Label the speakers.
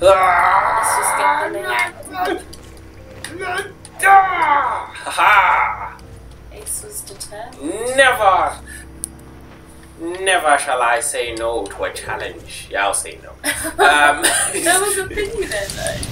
Speaker 1: Let's just get the.
Speaker 2: Ha
Speaker 1: Ace was determined.
Speaker 2: Never, never shall I say no to a challenge. Yeah, I'll say no. Um,
Speaker 1: that was a thing then. though.